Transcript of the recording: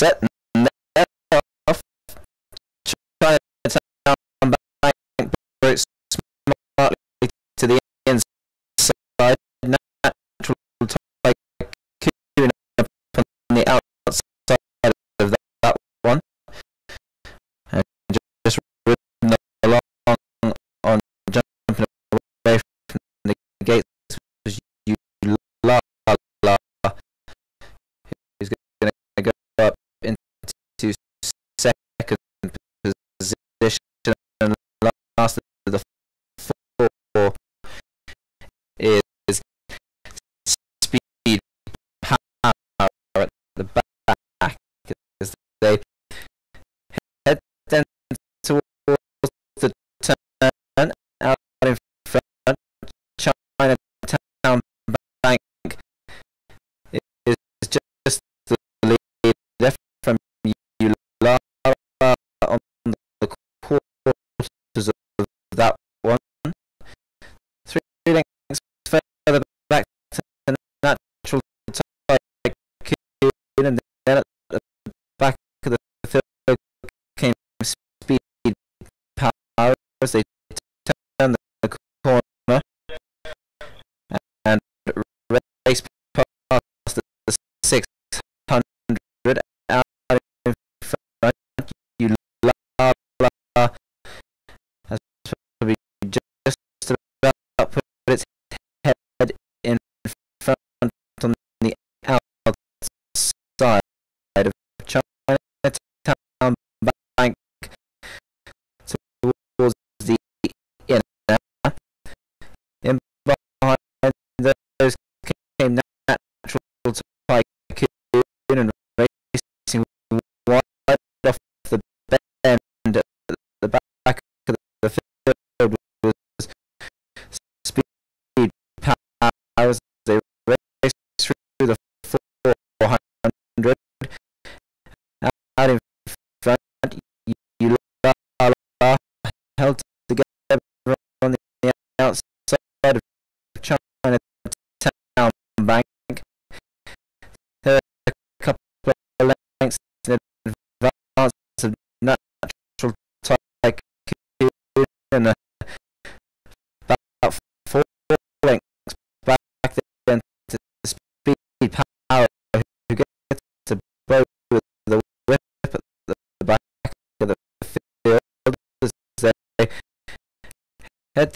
set. of China Town Bank. There are a couple of lengths in advance of natural tycoon and uh, about four lengths back then to the speed power who gets to blow with the whip at the back of the field as they head